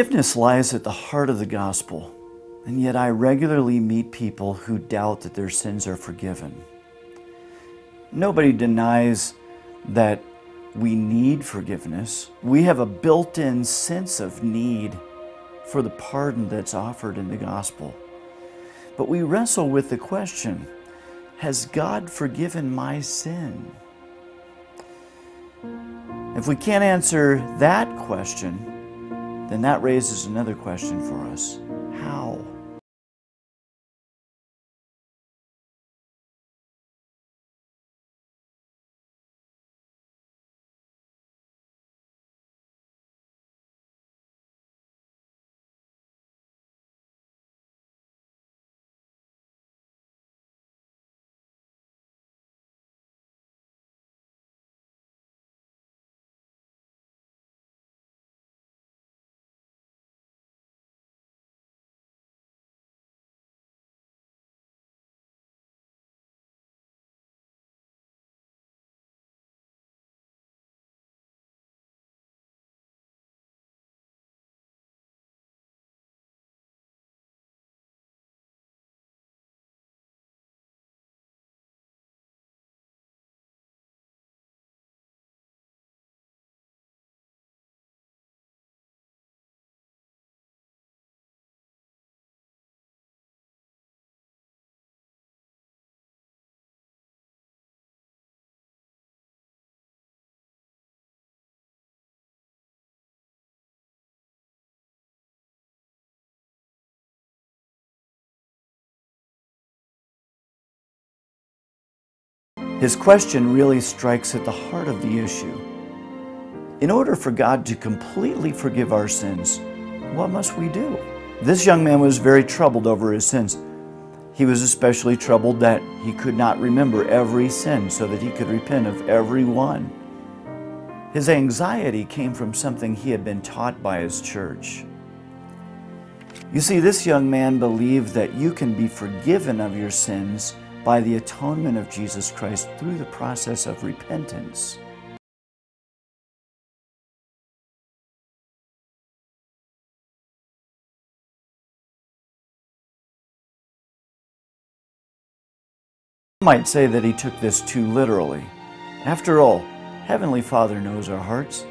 Forgiveness lies at the heart of the gospel, and yet I regularly meet people who doubt that their sins are forgiven. Nobody denies that we need forgiveness. We have a built in sense of need for the pardon that's offered in the gospel. But we wrestle with the question Has God forgiven my sin? If we can't answer that question, then that raises another question for us His question really strikes at the heart of the issue. In order for God to completely forgive our sins, what must we do? This young man was very troubled over his sins. He was especially troubled that he could not remember every sin so that he could repent of every one. His anxiety came from something he had been taught by his church. You see, this young man believed that you can be forgiven of your sins by the atonement of Jesus Christ through the process of repentance. might say that he took this too literally. After all, Heavenly Father knows our hearts.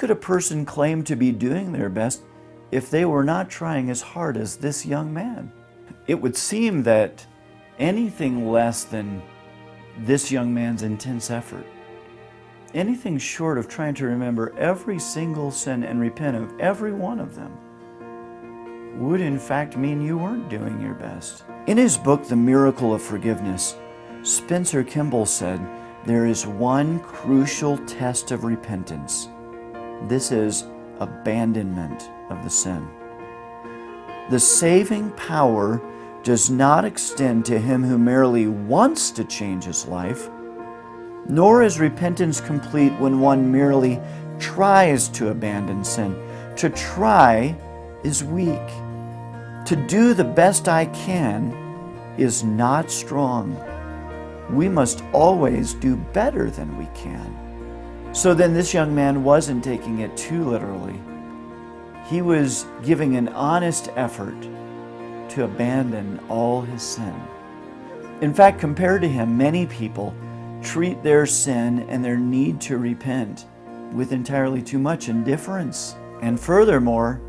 Could a person claim to be doing their best if they were not trying as hard as this young man? It would seem that anything less than this young man's intense effort, anything short of trying to remember every single sin and repent of every one of them, would in fact mean you weren't doing your best. In his book, The Miracle of Forgiveness, Spencer Kimball said, There is one crucial test of repentance this is abandonment of the sin. The saving power does not extend to him who merely wants to change his life, nor is repentance complete when one merely tries to abandon sin. To try is weak. To do the best I can is not strong. We must always do better than we can. So then, this young man wasn't taking it too literally. He was giving an honest effort to abandon all his sin. In fact, compared to him, many people treat their sin and their need to repent with entirely too much indifference. And furthermore,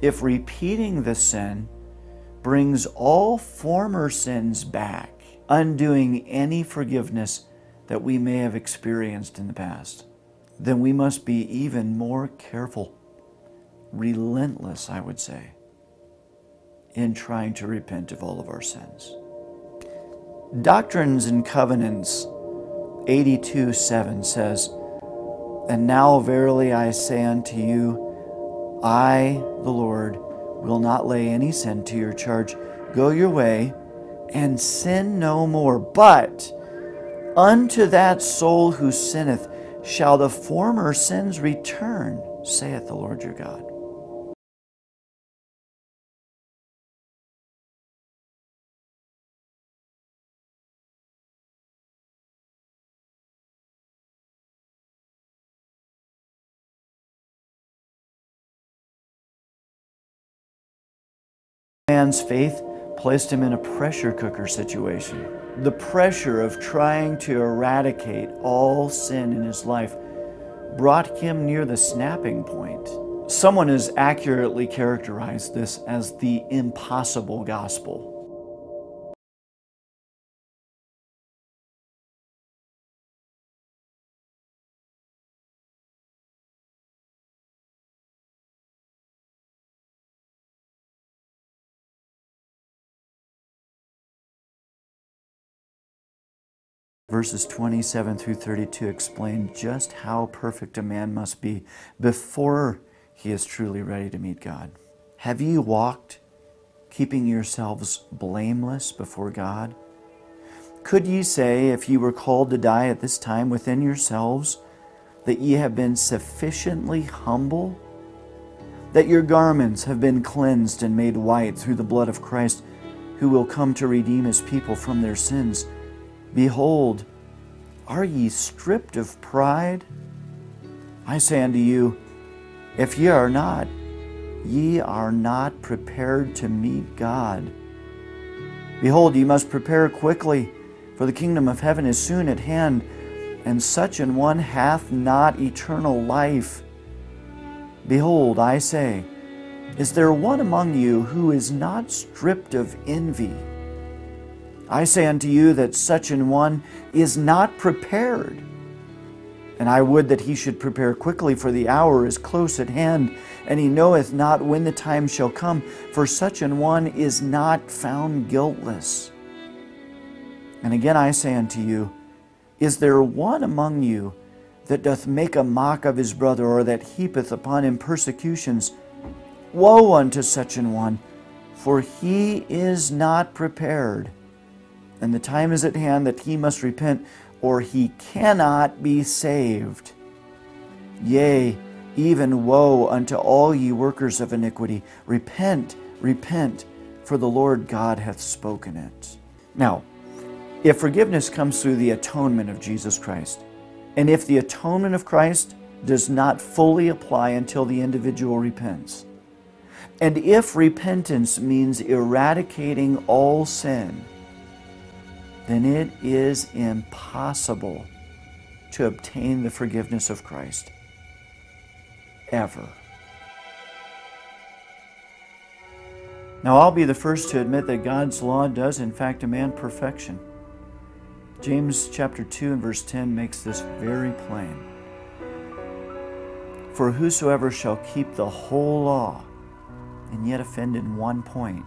if repeating the sin brings all former sins back, undoing any forgiveness that we may have experienced in the past then we must be even more careful, relentless, I would say, in trying to repent of all of our sins. Doctrines and Covenants 82 7 says, And now verily I say unto you, I, the Lord, will not lay any sin to your charge. Go your way and sin no more. But unto that soul who sinneth, shall the former sins return. saith the Lord your God. man's faith placed him in a pressure cooker situation. The pressure of trying to eradicate all sin in his life brought him near the snapping point. Someone has accurately characterized this as the impossible gospel. Verses 27 through 32 explain just how perfect a man must be before he is truly ready to meet God. Have ye walked, keeping yourselves blameless before God? Could ye say, if ye were called to die at this time within yourselves, that ye have been sufficiently humble? That your garments have been cleansed and made white through the blood of Christ, who will come to redeem his people from their sins? Behold, are ye stripped of pride? I say unto you, if ye are not, ye are not prepared to meet God. Behold, ye must prepare quickly, for the kingdom of heaven is soon at hand, and such an one hath not eternal life. Behold, I say, is there one among you who is not stripped of envy? I say unto you that such an one is not prepared. And I would that he should prepare quickly, for the hour is close at hand, and he knoweth not when the time shall come, for such an one is not found guiltless. And again I say unto you, Is there one among you that doth make a mock of his brother, or that heapeth upon him persecutions? Woe unto such an one, for he is not prepared and the time is at hand that he must repent, or he cannot be saved. Yea, even woe unto all ye workers of iniquity. Repent, repent, for the Lord God hath spoken it. Now, if forgiveness comes through the atonement of Jesus Christ, and if the atonement of Christ does not fully apply until the individual repents, and if repentance means eradicating all sin, then it is impossible to obtain the forgiveness of Christ. Ever. Now, I'll be the first to admit that God's law does, in fact, demand perfection. James chapter 2 and verse 10 makes this very plain. For whosoever shall keep the whole law and yet offend in one point,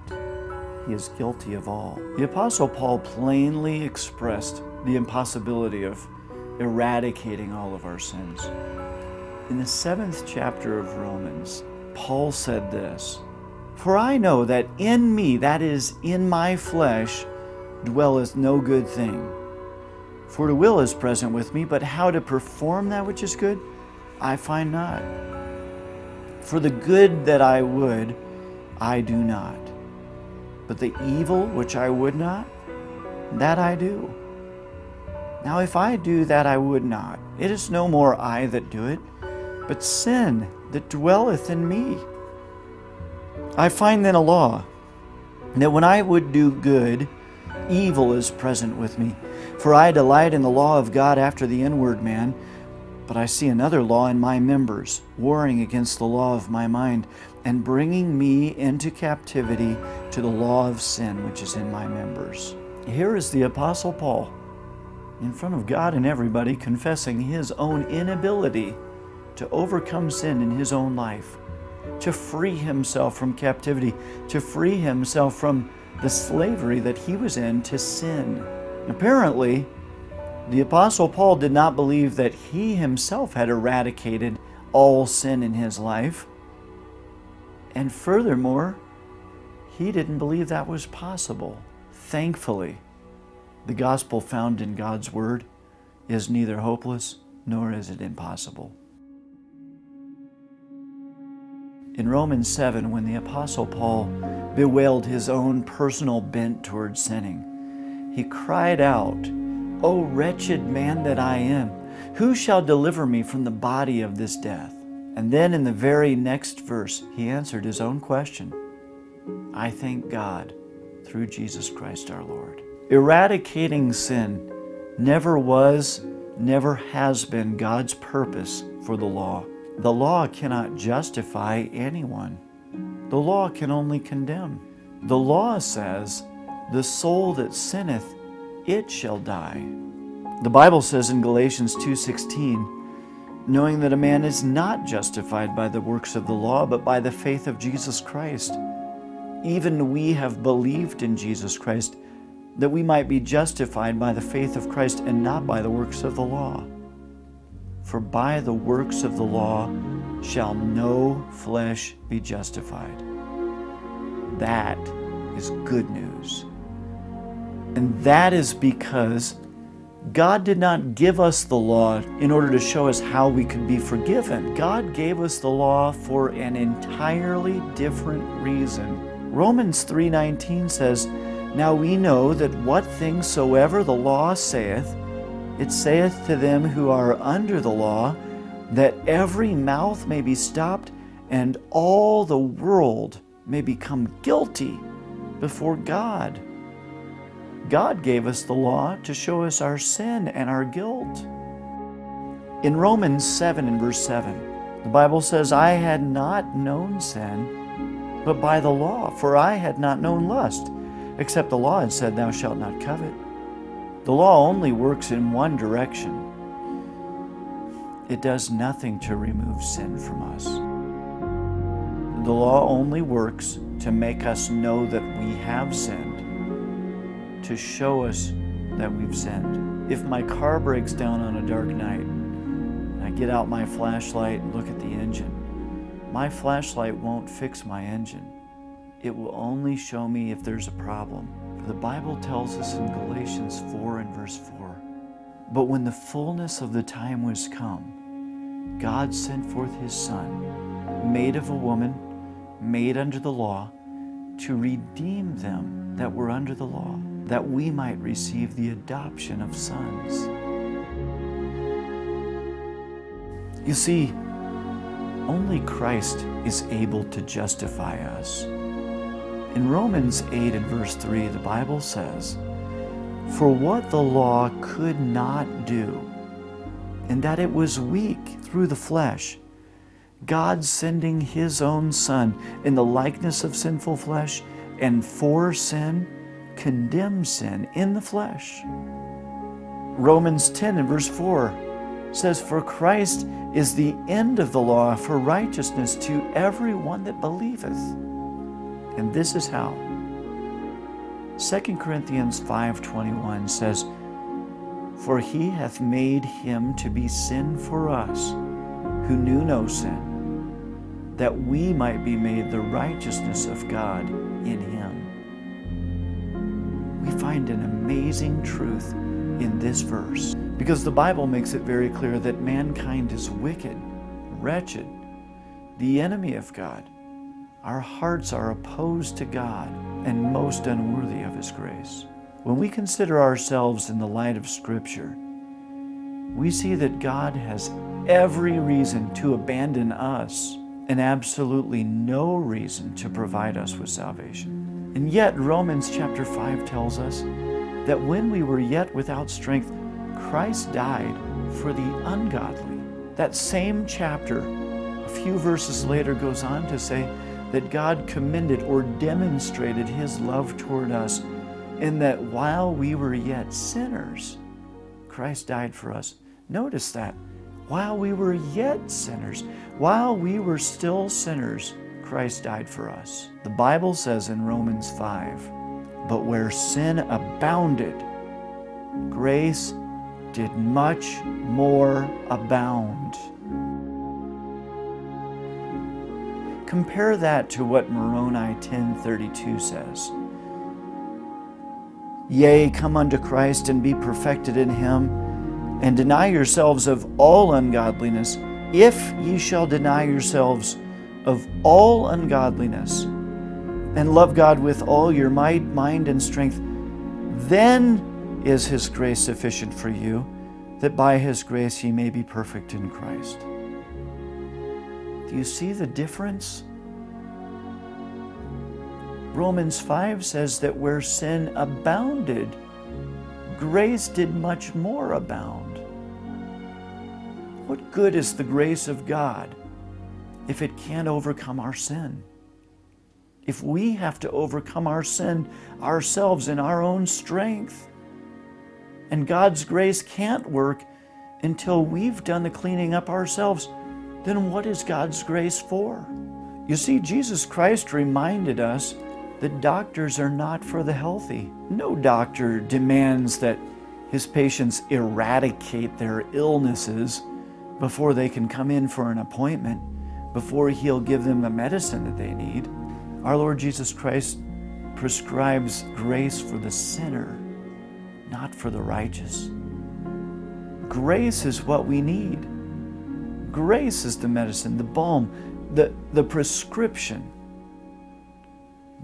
he is guilty of all. The Apostle Paul plainly expressed the impossibility of eradicating all of our sins. In the seventh chapter of Romans, Paul said this For I know that in me, that is, in my flesh, dwelleth no good thing. For the will is present with me, but how to perform that which is good, I find not. For the good that I would, I do not but the evil which I would not, that I do. Now, if I do that I would not, it is no more I that do it, but sin that dwelleth in me. I find then a law that when I would do good, evil is present with me. For I delight in the law of God after the inward man, but I see another law in my members, warring against the law of my mind, and bringing me into captivity to the law of sin which is in my members. Here is the Apostle Paul in front of God and everybody confessing his own inability to overcome sin in his own life, to free himself from captivity, to free himself from the slavery that he was in to sin. Apparently, the Apostle Paul did not believe that he himself had eradicated all sin in his life. And furthermore, he didn't believe that was possible. Thankfully, the gospel found in God's Word is neither hopeless nor is it impossible. In Romans 7, when the Apostle Paul bewailed his own personal bent towards sinning, he cried out, O wretched man that I am, who shall deliver me from the body of this death? And then in the very next verse, he answered his own question I thank God through Jesus Christ our Lord. Eradicating sin never was, never has been God's purpose for the law. The law cannot justify anyone. The law can only condemn. The law says, The soul that sinneth, it shall die. The Bible says in Galatians 2:16, knowing that a man is not justified by the works of the law, but by the faith of Jesus Christ. Even we have believed in Jesus Christ, that we might be justified by the faith of Christ and not by the works of the law. For by the works of the law shall no flesh be justified. That is good news. And that is because God did not give us the law in order to show us how we could be forgiven. God gave us the law for an entirely different reason. Romans 3:19 says, "Now we know that what things soever the law saith, it saith to them who are under the law, that every mouth may be stopped and all the world may become guilty before God. God gave us the law to show us our sin and our guilt. In Romans 7 and verse 7, the Bible says, I had not known sin, but by the law, for I had not known lust, except the law had said, Thou shalt not covet. The law only works in one direction. It does nothing to remove sin from us. The law only works to make us know that we have sinned, to show us that we've sinned. If my car breaks down on a dark night, and I get out my flashlight and look at the engine, my flashlight won't fix my engine. It will only show me if there's a problem. For The Bible tells us in Galatians 4 and verse 4 But when the fullness of the time was come, God sent forth His Son, made of a woman, made under the law, to redeem them that were under the law, that we might receive the adoption of sons. You see, only Christ is able to justify us. In Romans 8 and verse 3, the Bible says, For what the law could not do, in that it was weak through the flesh, God sending His own Son in the likeness of sinful flesh, and for sin, condemned sin in the flesh. Romans 10 and verse 4 says, For Christ is the end of the law for righteousness to everyone that believeth. And this is how. 2 Corinthians 5:21 says, "For he hath made him to be sin for us, who knew no sin, that we might be made the righteousness of God in him." Find an amazing truth in this verse because the Bible makes it very clear that mankind is wicked, wretched, the enemy of God our hearts are opposed to God and most unworthy of His grace. When we consider ourselves in the light of Scripture, we see that God has every reason to abandon us and absolutely no reason to provide us with salvation. And yet, Romans chapter 5 tells us that when we were yet without strength, Christ died for the ungodly. That same chapter, a few verses later, goes on to say that God commended or demonstrated his love toward us in that while we were yet sinners, Christ died for us. Notice that. While we were yet sinners, while we were still sinners, Christ died for us. The Bible says in Romans 5 But where sin abounded, grace did much more abound. Compare that to what Moroni 10:32 says. Yea, come unto Christ and be perfected in him, and deny yourselves of all ungodliness, if ye shall deny yourselves of all ungodliness and love God with all your might, mind, and strength, then is His grace sufficient for you, that by His grace ye may be perfect in Christ. Do you see the difference? Romans 5 says that where sin abounded, grace did much more abound. What good is the grace of God if it can't overcome our sin? If we have to overcome our sin ourselves in our own strength, and God's grace can't work until we've done the cleaning up ourselves, then what is God's grace for? You see, Jesus Christ reminded us that doctors are not for the healthy. No doctor demands that his patients eradicate their illnesses before they can come in for an appointment, before he'll give them the medicine that they need. Our Lord Jesus Christ prescribes grace for the sinner, not for the righteous. Grace is what we need. Grace is the medicine, the balm, the, the prescription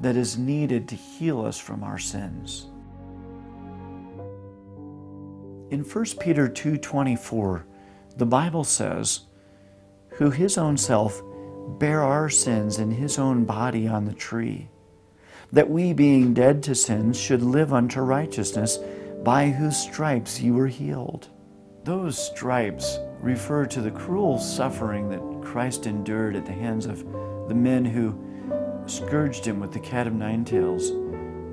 that is needed to heal us from our sins. In 1 Peter 2:24, the Bible says, "Who his own self bare our sins in his own body on the tree, that we being dead to sins should live unto righteousness, by whose stripes you were healed." Those stripes refer to the cruel suffering that Christ endured at the hands of the men who scourged him with the cat of nine tails,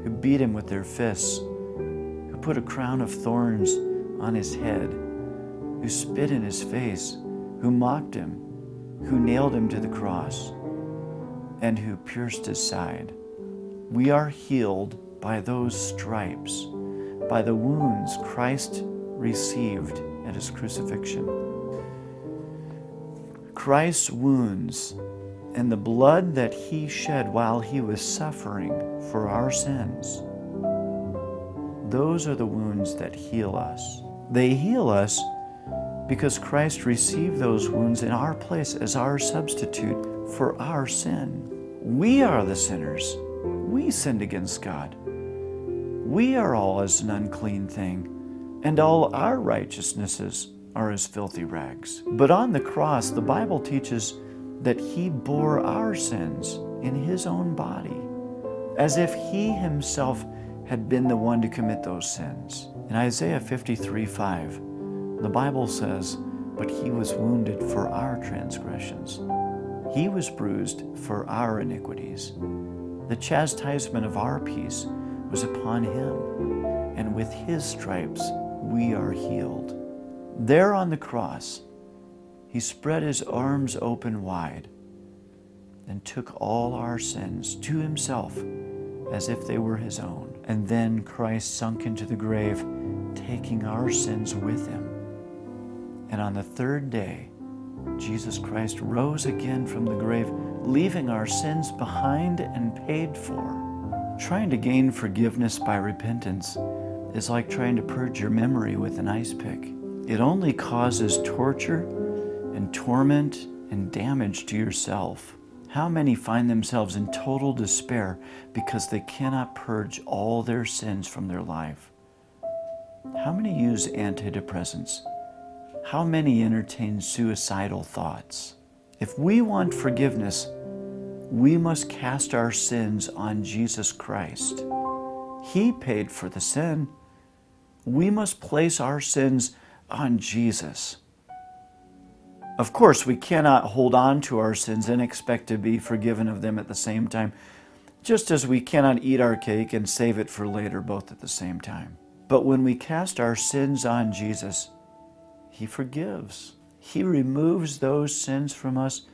who beat him with their fists, who put a crown of thorns on his head, who spit in his face, who mocked him, who nailed him to the cross, and who pierced his side. We are healed by those stripes, by the wounds Christ received at his crucifixion. Christ's wounds and the blood that he shed while he was suffering for our sins, those are the wounds that heal us. They heal us because Christ received those wounds in our place as our substitute for our sin. We are the sinners. We sinned against God. We are all as an unclean thing, and all our righteousnesses are as filthy rags. But on the cross, the Bible teaches that He bore our sins in His own body, as if He Himself had been the one to commit those sins. In Isaiah 53 5, the Bible says, But He was wounded for our transgressions, He was bruised for our iniquities. The chastisement of our peace was upon Him, and with His stripes we are healed. There on the cross, he spread his arms open wide and took all our sins to himself as if they were his own. And then Christ sunk into the grave, taking our sins with him. And on the third day, Jesus Christ rose again from the grave, leaving our sins behind and paid for. Trying to gain forgiveness by repentance is like trying to purge your memory with an ice pick. It only causes torture and torment and damage to yourself. How many find themselves in total despair because they cannot purge all their sins from their life? How many use antidepressants? How many entertain suicidal thoughts? If we want forgiveness, we must cast our sins on Jesus Christ. He paid for the sin. We must place our sins on Jesus. Of course, we cannot hold on to our sins and expect to be forgiven of them at the same time, just as we cannot eat our cake and save it for later both at the same time. But when we cast our sins on Jesus, He forgives. He removes those sins from us